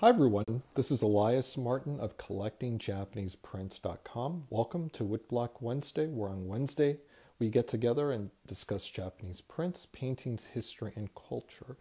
Hi everyone, this is Elias Martin of CollectingJapanesePrints.com. Welcome to Woodblock Wednesday, where on Wednesday we get together and discuss Japanese prints, paintings, history, and culture.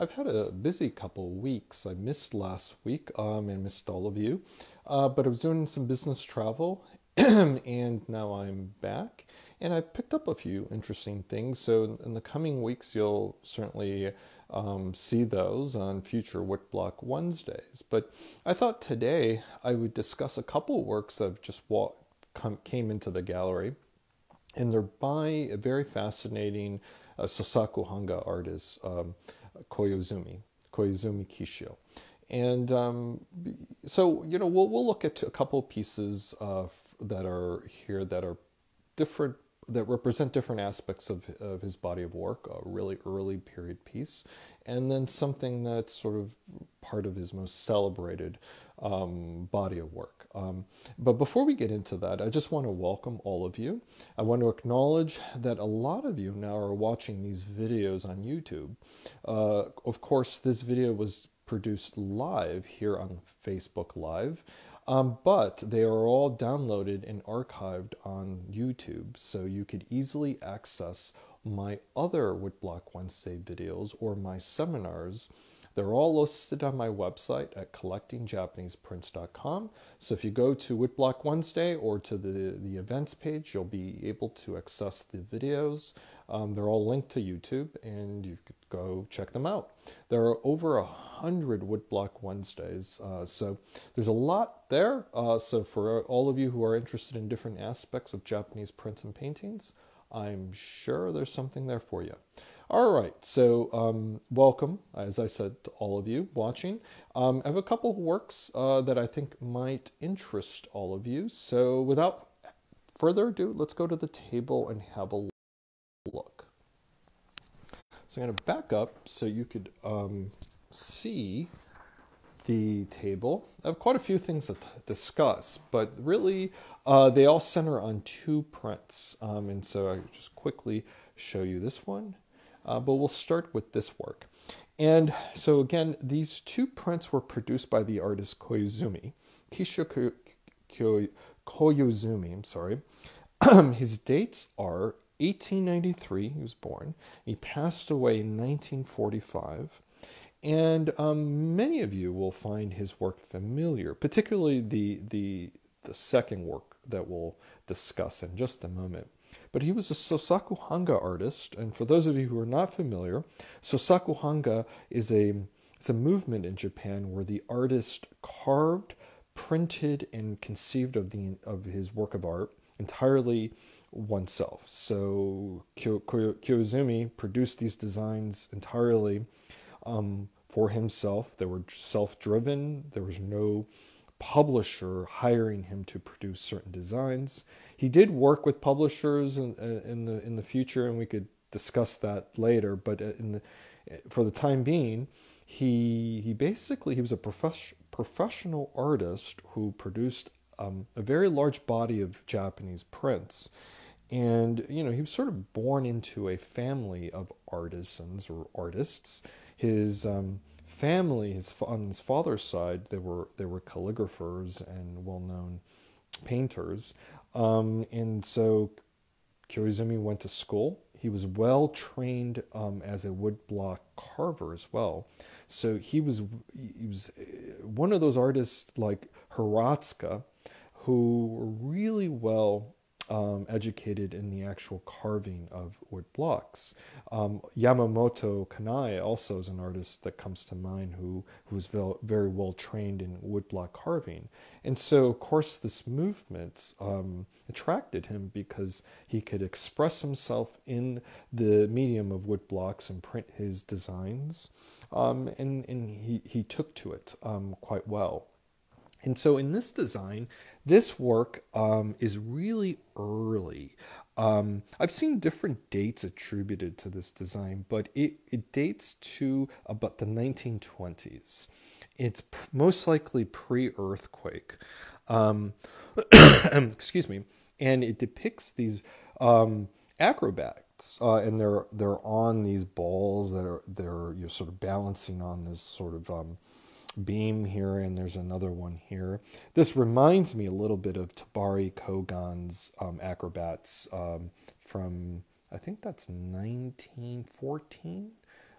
I've had a busy couple weeks. I missed last week um, and missed all of you, uh, but I was doing some business travel and now I'm back and I picked up a few interesting things. So in the coming weeks, you'll certainly um, see those on future Woodblock Wednesdays. But I thought today I would discuss a couple works that just come, came into the gallery, and they're by a very fascinating uh, Sosaku Hanga artist, um, Koyozumi, Koizumi Kishio. And um, so, you know, we'll, we'll look at a couple pieces uh, that are here that are different that represent different aspects of, of his body of work, a really early period piece, and then something that's sort of part of his most celebrated um, body of work. Um, but before we get into that, I just want to welcome all of you. I want to acknowledge that a lot of you now are watching these videos on YouTube. Uh, of course, this video was produced live here on Facebook Live. Um, but they are all downloaded and archived on YouTube, so you could easily access my other Woodblock Wednesday videos or my seminars. They're all listed on my website at collectingjapaneseprints.com. So if you go to Woodblock Wednesday or to the, the events page, you'll be able to access the videos. Um, they're all linked to YouTube, and you go check them out. There are over a hundred Woodblock Wednesdays, uh, so there's a lot there. Uh, so for all of you who are interested in different aspects of Japanese prints and paintings, I'm sure there's something there for you. All right, so um, welcome, as I said, to all of you watching. Um, I have a couple of works uh, that I think might interest all of you. So without further ado, let's go to the table and have a look. So I'm going to back up so you could um, see the table. I have quite a few things to discuss, but really uh, they all center on two prints. Um, and so I just quickly show you this one, uh, but we'll start with this work. And so again, these two prints were produced by the artist Koyuzumi, Kishio Koyuzumi, I'm sorry. His dates are 1893, he was born. He passed away in 1945. And um, many of you will find his work familiar, particularly the, the, the second work that we'll discuss in just a moment. But he was a Sosaku Hanga artist, and for those of you who are not familiar, Sosaku Hanga is a, it's a movement in Japan where the artist carved, printed, and conceived of, the, of his work of art entirely oneself. So Koizumi produced these designs entirely um, for himself. They were self-driven. There was no publisher hiring him to produce certain designs. He did work with publishers in, in the in the future, and we could discuss that later. But in the, for the time being, he he basically he was a profes- professional artist who produced um, a very large body of Japanese prints. And, you know, he was sort of born into a family of artisans or artists. His um, family, his, on his father's side, they were, they were calligraphers and well known painters. Um, and so Koizumi went to school. He was well trained um, as a woodblock carver as well. So he was he was uh, one of those artists like Hiratsuka, who were really well um, educated in the actual carving of wood blocks. Um, Yamamoto Kanae also is an artist that comes to mind who who's very well trained in woodblock carving. And so, of course, this movement um, attracted him because he could express himself in the medium of woodblocks and print his designs. Um, and and he, he took to it um, quite well. And so in this design, this work um, is really early. Um, I've seen different dates attributed to this design, but it, it dates to about the 1920s. It's most likely pre earthquake. Um, excuse me. And it depicts these um, acrobats. Uh, and they're they're on these balls that are they're you're sort of balancing on this sort of um, beam here, and there's another one here. This reminds me a little bit of Tobari Kogan's um, acrobats um, from, I think that's 1914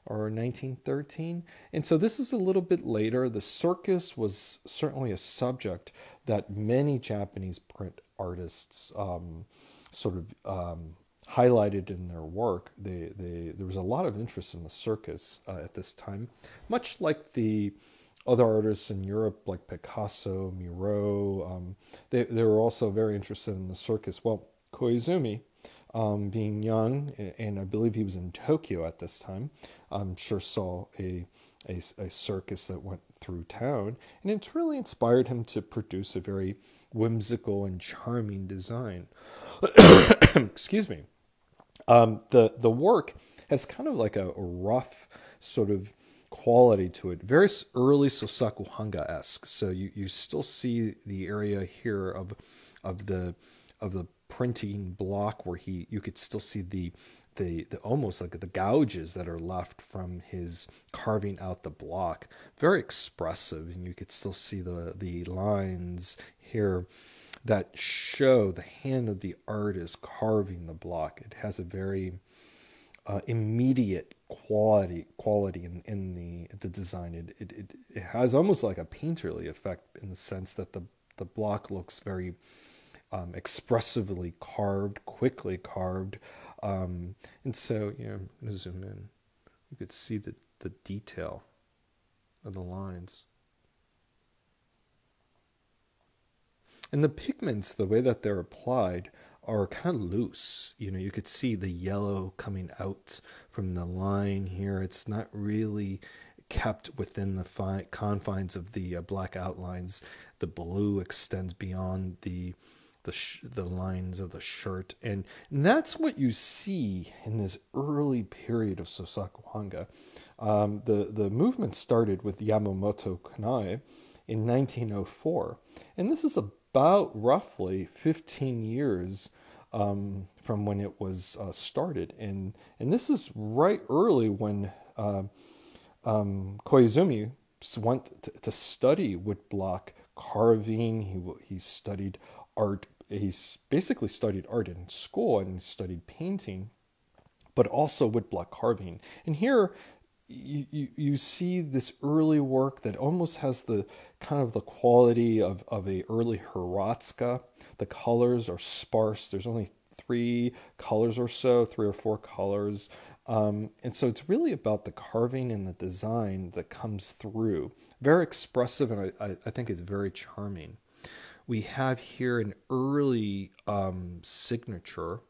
or 1913. And so this is a little bit later. The circus was certainly a subject that many Japanese print artists um, sort of um, highlighted in their work. They, they, there was a lot of interest in the circus uh, at this time, much like the other artists in Europe like Picasso, Miro. Um, they, they were also very interested in the circus. Well, Koizumi, um, being young, and I believe he was in Tokyo at this time, I'm sure saw a, a, a, circus that went through town, and it's really inspired him to produce a very whimsical and charming design. Excuse me. Um, the the work has kind of like a rough sort of quality to it, very early Sosaku Hanga esque. So you, you still see the area here of of the of the printing block where he you could still see the the, the almost like the gouges that are left from his carving out the block. Very expressive and you could still see the the lines here that show the hand of the artist carving the block. It has a very uh, immediate quality quality in, in the the design. It, it, it, has almost like a painterly effect in the sense that the the block looks very um, expressively carved, quickly carved, um, and so you know, I'm zoom in. You could see the the detail of the lines. And the pigments, the way that they're applied, are kind of loose. You know, you could see the yellow coming out from the line here. It's not really kept within the fi- confines of the uh, black outlines. The blue extends beyond the the the lines of the shirt, and, and that's what you see in this early period of Sosaku Hanga. Um, the the movement started with Yamamoto Kanae in 1904, and this is about roughly 15 years um, from when it was uh, started. And, and this is right early when uh, um, Koizumi went to, to, study woodblock carving. He, he studied art. He basically studied art in school and studied painting, but also woodblock carving. And here you, you, you see this early work that almost has the kind of the quality of, of a early Hiratsuka. The colors are sparse. There's only three colors or so, three or four colors. Um, and so it's really about the carving and the design that comes through. Very expressive, and I, I think it's very charming. We have here an early um, signature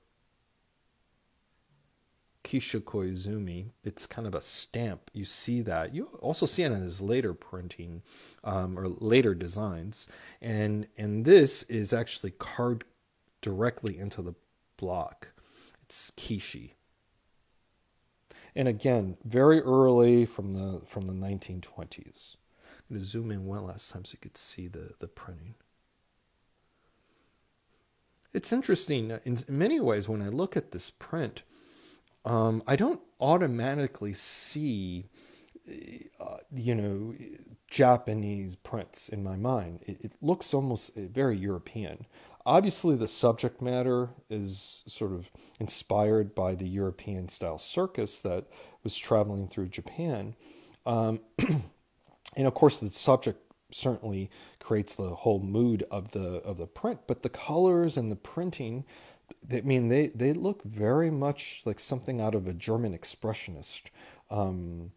Kishio Koizumi. It's kind of a stamp. You see that. You also see it in his later printing um, or later designs. And, and this is actually carved directly into the block. It's Kishi. And again, very early from the from the 1920s. I'm going to zoom in one last time so you could see the, the printing. It's interesting in many ways when I look at this print um, I don't automatically see, uh, you know, Japanese prints in my mind. It, it, looks almost uh, very European. Obviously, the subject matter is sort of inspired by the European style circus that was traveling through Japan. Um, and of course, the subject certainly creates the whole mood of the of the print, but the colors and the printing I mean, they, they look very much like something out of a German expressionist um,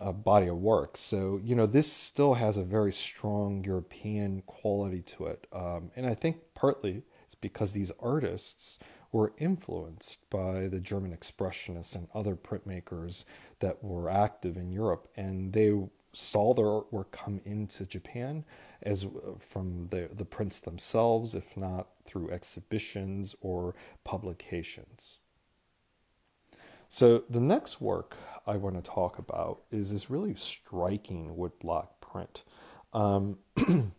uh, body of work. So, you know, this still has a very strong European quality to it. Um, and I think partly it's because these artists were influenced by the German expressionists and other printmakers that were active in Europe. And they saw their artwork come into Japan as uh, from the, the prints themselves, if not through exhibitions or publications. So the next work I want to talk about is this really striking woodblock print. Um,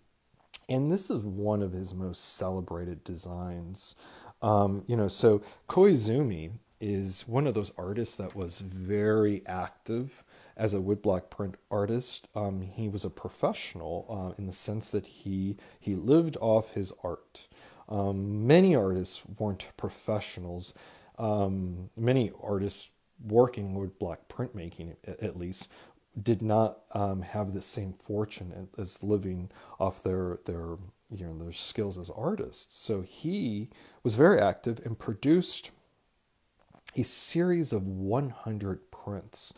and this is one of his most celebrated designs. Um, you know, so Koizumi is one of those artists that was very active as a woodblock print artist, um, he was a professional uh, in the sense that he he lived off his art. Um, many artists weren't professionals. Um, many artists working woodblock printmaking, at least, did not um, have the same fortune as living off their their you know their skills as artists. So he was very active and produced a series of 100 prints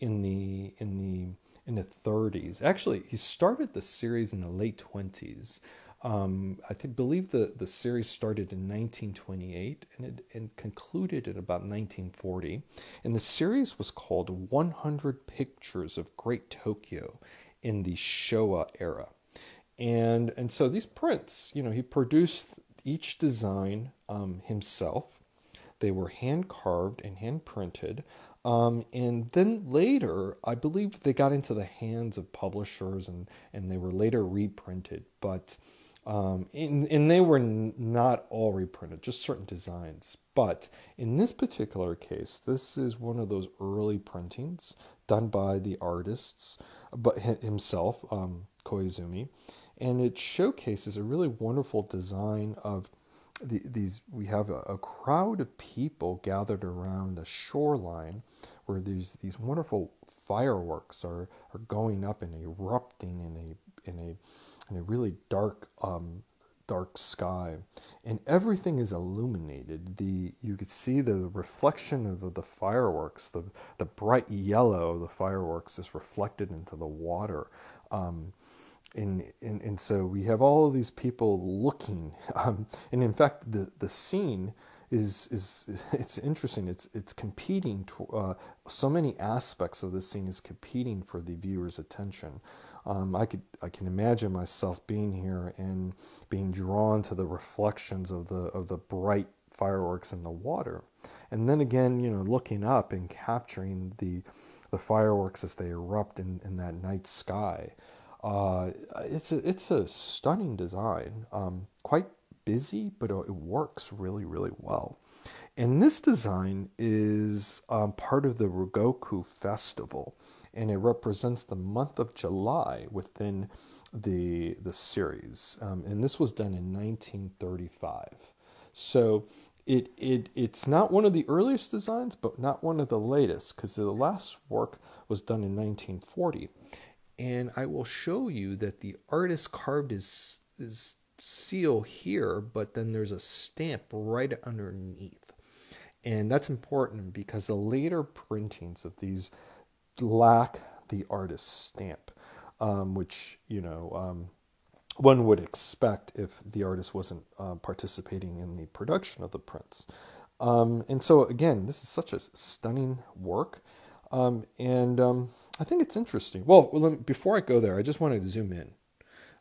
in the in the in the 30s. Actually, he started the series in the late 20s. Um, I think, believe the, the series started in 1928 and it and concluded in about 1940. And the series was called 100 Pictures of Great Tokyo in the Showa era. And, and so these prints, you know, he produced each design um, himself. They were hand carved and hand printed. Um, and then later, I believe they got into the hands of publishers and, and they were later reprinted. But um, and, and they were not all reprinted, just certain designs. But in this particular case, this is one of those early printings done by the artists, but himself, um, Koizumi, and it showcases a really wonderful design of the, these. We have a, a crowd of people gathered around the shoreline where these these wonderful fireworks are, are going up and erupting in a in a in a really dark um, dark sky and everything is illuminated the you could see the reflection of the fireworks the the bright yellow of the fireworks is reflected into the water um, and, and, and so we have all of these people looking um, and in fact the, the scene is, is it's interesting. It's it's competing to, uh, so many aspects of the scene is competing for the viewer's attention. Um, I could I can imagine myself being here and being drawn to the reflections of the of the bright fireworks in the water, and then again, you know, looking up and capturing the the fireworks as they erupt in, in that night sky. Uh, it's a it's a stunning design, um, quite busy, but it works really really well. And this design is um, part of the Ryogoku Festival and it represents the month of July within the the series. Um, and this was done in 1935. So it it it's not one of the earliest designs, but not one of the latest, because the last work was done in 1940. And I will show you that the artist carved his, his seal here, but then there's a stamp right underneath. And that's important because the later printings of these lack the artist's stamp, um, which you know um, one would expect if the artist wasn't uh, participating in the production of the prints. Um, and so again, this is such a stunning work, um, and um, I think it's interesting. Well, me, before I go there, I just want to zoom in.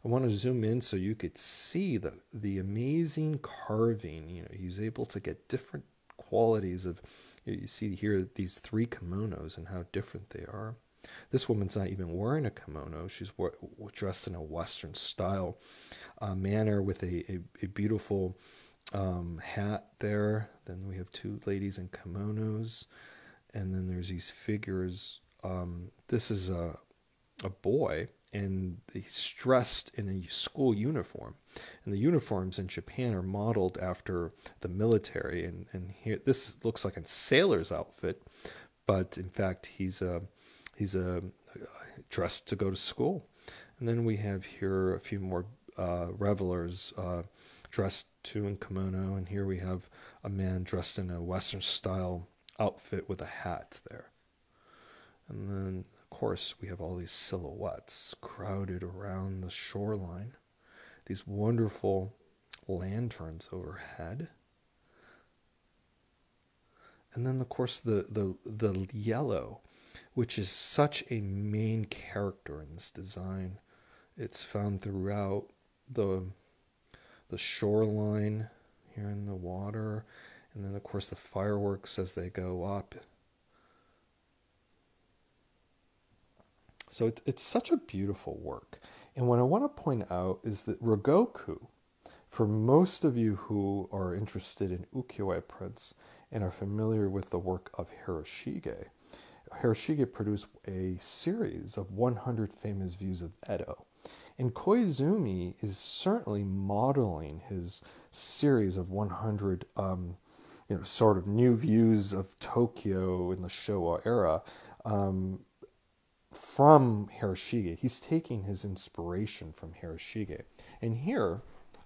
I want to zoom in so you could see the the amazing carving. You know, he was able to get different qualities of you see here these three kimonos and how different they are. This woman's not even wearing a kimono. She's dressed in a Western style uh, manner with a, a, a beautiful um, hat there. Then we have two ladies in kimonos. And then there's these figures. Um, this is a, a boy and he's dressed in a school uniform. And the uniforms in Japan are modeled after the military. And, and here, this looks like a sailor's outfit, but in fact, he's a, he's a, dressed to go to school. And then we have here a few more uh, revelers uh, dressed too in kimono. And here we have a man dressed in a Western style outfit with a hat there. And then of course, we have all these silhouettes crowded around the shoreline, these wonderful lanterns overhead. And then, of course, the, the, the yellow, which is such a main character in this design. It's found throughout the, the shoreline here in the water. And then, of course, the fireworks as they go up So it, it's such a beautiful work. And what I want to point out is that Ryogoku, for most of you who are interested in ukiyo-e prints and are familiar with the work of Hiroshige, Hiroshige produced a series of 100 famous views of Edo. And Koizumi is certainly modeling his series of 100 um, you know, sort of new views of Tokyo in the Showa era um, from Hiroshige. He's taking his inspiration from Hiroshige. And here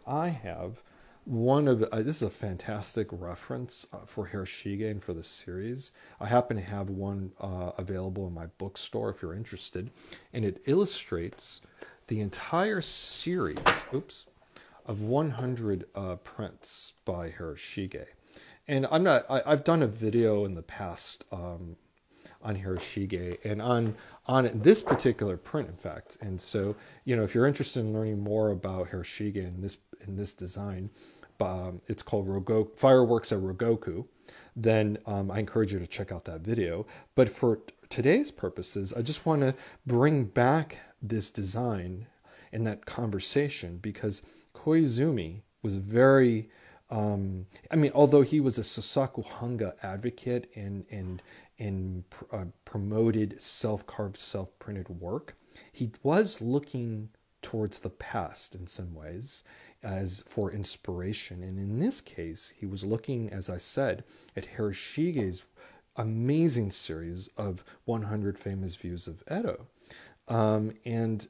I have one of uh, this is a fantastic reference uh, for Hiroshige and for the series. I happen to have one uh, available in my bookstore if you're interested, and it illustrates the entire series. Oops, of 100 uh, prints by Hiroshige. And I'm not. I, have done a video in the past um, on Hiroshige and on on this particular print, in fact. And so, you know, if you're interested in learning more about Hiroshige and this in this design, um, it's called Ryogoku, Fireworks at Ryogoku, then um, I encourage you to check out that video. But for today's purposes, I just want to bring back this design and that conversation because Koizumi was very, um, I mean, although he was a Sosaku Hanga advocate and, and, and uh, promoted self carved, self printed work, he was looking towards the past in some ways as for inspiration. And in this case, he was looking, as I said, at Hiroshige's amazing series of 100 famous views of Edo. Um, and,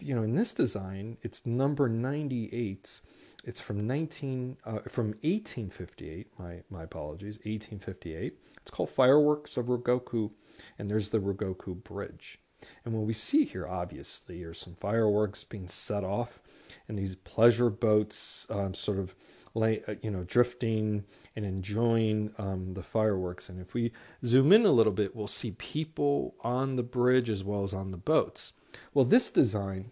you know, in this design, it's number 98. It's from 19 uh, from 1858. My my apologies, 1858. It's called Fireworks of Ryogoku, and there's the Ryogoku Bridge. And what we see here, obviously, are some fireworks being set off, and these pleasure boats um, sort of, lay, uh, you know, drifting and enjoying um, the fireworks. And if we zoom in a little bit, we'll see people on the bridge as well as on the boats. Well, this design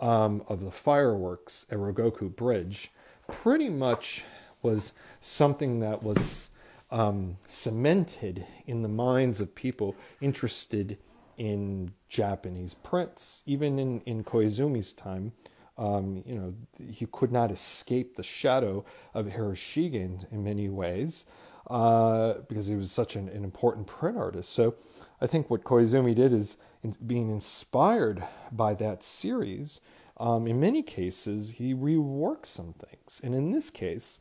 um, of the fireworks at Ryogoku Bridge pretty much was something that was um, cemented in the minds of people interested in Japanese prints. Even in, in Koizumi's time, um, you know, he could not escape the shadow of Hiroshige in, in many ways uh, because he was such an, an, important print artist. So I think what Koizumi did is being inspired by that series. Um, in many cases, he reworks some things. And in this case,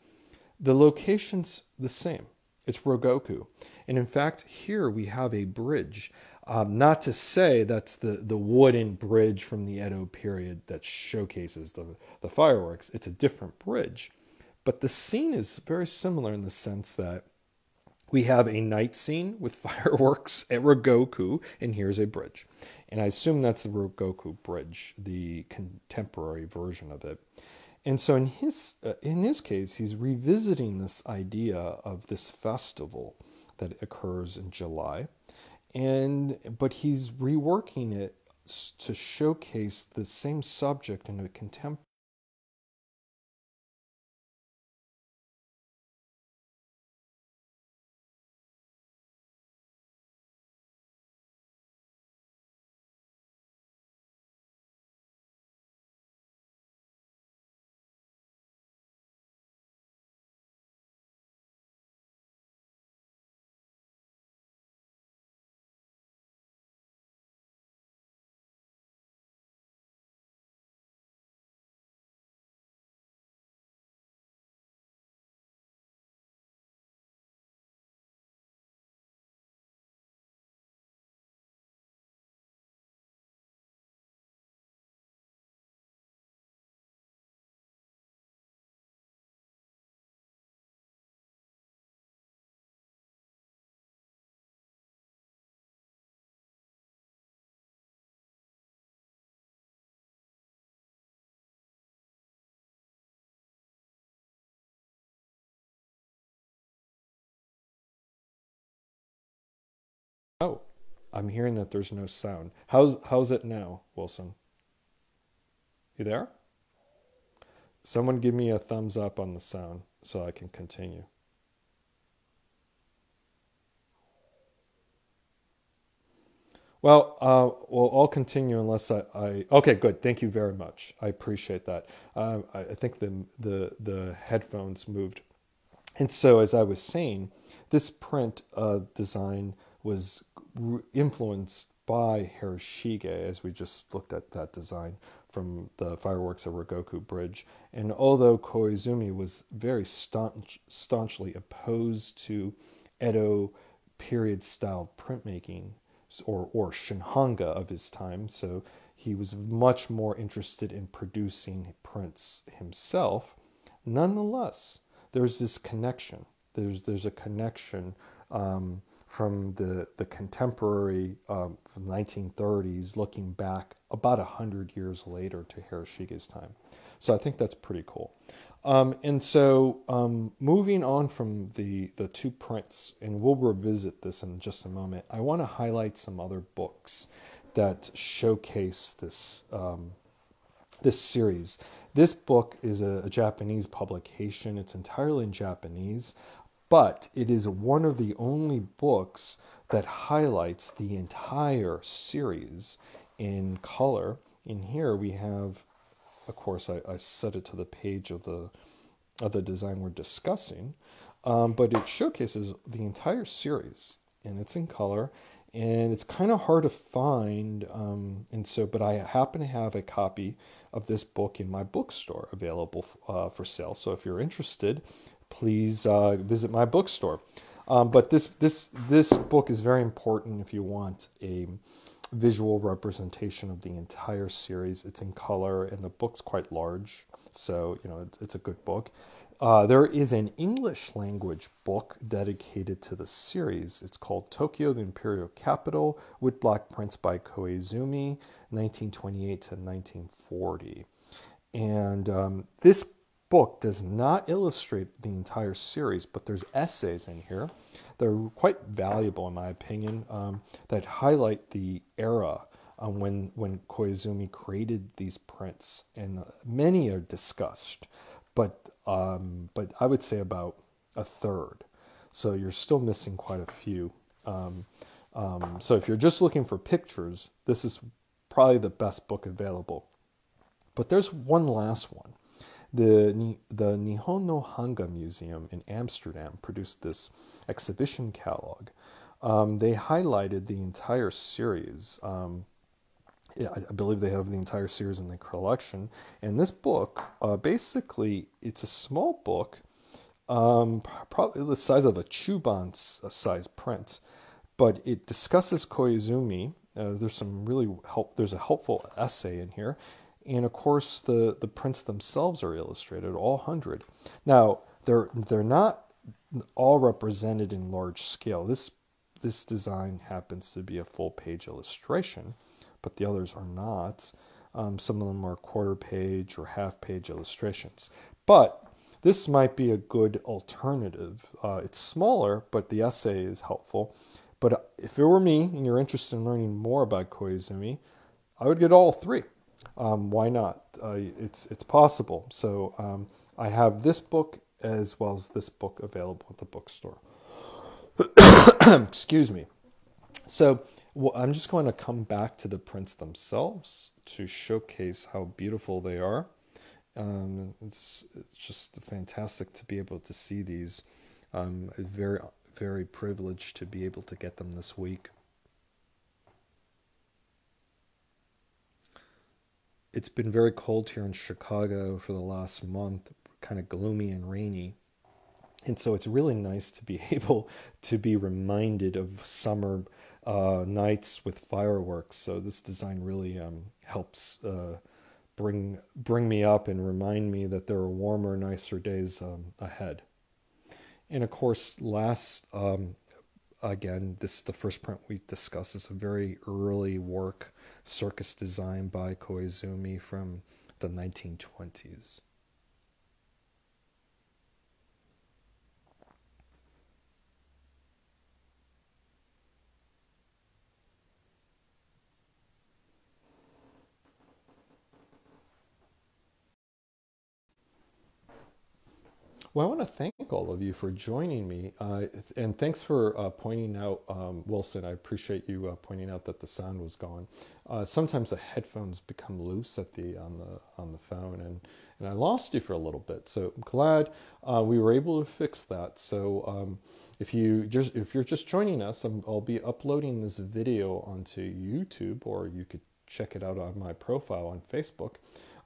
the location's the same. It's Ryogoku. And in fact, here we have a bridge um, not to say that's the, the wooden bridge from the Edo period that showcases the, the fireworks. It's a different bridge. But the scene is very similar in the sense that we have a night scene with fireworks at Ryogoku, and here's a bridge. And I assume that's the Ryogoku bridge, the contemporary version of it. And so in his, uh, in his case, he's revisiting this idea of this festival that occurs in July and but he's reworking it to showcase the same subject in a contemporary Oh, I'm hearing that there's no sound. How's how's it now, Wilson? You there? Someone give me a thumbs up on the sound so I can continue. Well, uh, well, I'll continue unless I, I, Okay, good. Thank you very much. I appreciate that. Uh, I, think the the the headphones moved, and so as I was saying, this print uh, design was influenced by Hiroshige, as we just looked at that design from the fireworks at Ryogoku Bridge. And although Koizumi was very staunch, staunchly opposed to Edo period style printmaking, or, or Shinhanga of his time, so he was much more interested in producing prints himself. Nonetheless, there's this connection. There's, there's a connection um, from the, the contemporary um, 1930s looking back about 100 years later to Hiroshige's time. So I think that's pretty cool. Um, and so um, moving on from the, the two prints, and we'll revisit this in just a moment, I want to highlight some other books that showcase this, um, this series. This book is a, a Japanese publication. It's entirely in Japanese but it is one of the only books that highlights the entire series in color. In here we have, of course, I, I set it to the page of the of the design we're discussing, um, but it showcases the entire series and it's in color and it's kind of hard to find um, and so but i happen to have a copy of this book in my bookstore available uh, for sale so if you're interested please uh, visit my bookstore. Um, but this this this book is very important if you want a visual representation of the entire series. It's in color, and the book's quite large, so you know it's, it's a good book. Uh, there is an English language book dedicated to the series. It's called Tokyo, the Imperial Capital, with black prints by Koizumi, 1928 to 1940. And um, this book does not illustrate the entire series, but there's essays in here. They're quite valuable, in my opinion, um, that highlight the era um, when when Koizumi created these prints, and many are discussed, but um, but I would say about a third. So you're still missing quite a few. Um, um, so if you're just looking for pictures, this is probably the best book available. But there's one last one the, the Nihon no Hanga Museum in Amsterdam produced this exhibition catalog. Um, they highlighted the entire series. Um, I believe they have the entire series in their collection. And this book, uh, basically, it's a small book, um, probably the size of a Chuban size print, but it discusses Koizumi. Uh, there's some really help. There's a helpful essay in here, and of course the, the prints themselves are illustrated, all hundred. Now they're they're not all represented in large scale. This this design happens to be a full page illustration, but the others are not. Um, some of them are quarter page or half page illustrations. But this might be a good alternative. Uh, it's smaller, but the essay is helpful. But if it were me and you're interested in learning more about Koizumi, I would get all three um, why not? Uh, it's it's possible. So um, I have this book as well as this book available at the bookstore. Excuse me. So well, I'm just going to come back to the prints themselves to showcase how beautiful they are. Um, it's, it's just fantastic to be able to see these. Um, very very privileged to be able to get them this week. It's been very cold here in Chicago for the last month, kind of gloomy and rainy. And so it's really nice to be able to be reminded of summer uh, nights with fireworks. So this design really um, helps uh, bring bring me up and remind me that there are warmer, nicer days um, ahead. And of course, last um, again, this is the first print we discussed. It's a very early work circus design by Koizumi from the 1920s. Well, I want to thank all of you for joining me, uh, and thanks for uh, pointing out, um, Wilson. I appreciate you uh, pointing out that the sound was gone. Uh, sometimes the headphones become loose at the on the on the phone, and and I lost you for a little bit. So I'm glad uh, we were able to fix that. So um, if you just if you're just joining us, i will be uploading this video onto YouTube, or you could check it out on my profile on Facebook,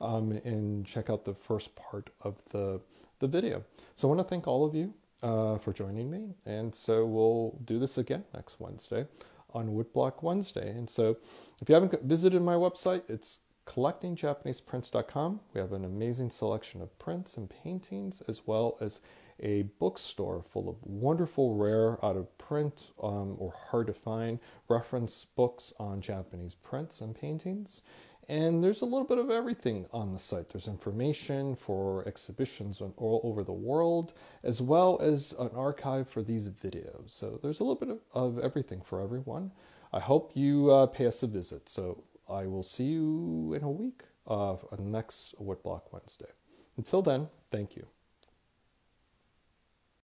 um, and check out the first part of the the video. So I want to thank all of you uh, for joining me, and so we'll do this again next Wednesday on Woodblock Wednesday. And so if you haven't visited my website, it's collectingjapaneseprints.com. We have an amazing selection of prints and paintings, as well as a bookstore full of wonderful, rare, out of print um, or hard to find reference books on Japanese prints and paintings. And there's a little bit of everything on the site. There's information for exhibitions all over the world, as well as an archive for these videos. So there's a little bit of, everything for everyone. I hope you uh, pay us a visit. So I will see you in a week uh, next Woodblock Wednesday. Until then, thank you.